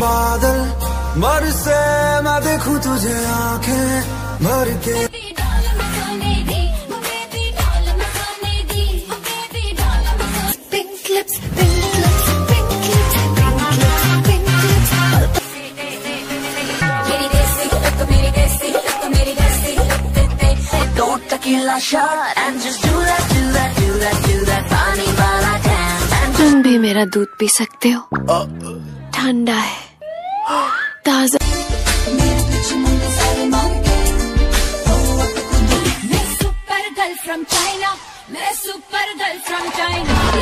बादल मर से मैं देखूँ तुझे आँखें भर के। tequila shot and just do that, do that, do that, do that funny while I can. And तुम भी मेरा दूध पी सकते हो ठंडा है ताज़ा From China, mere super girl from China.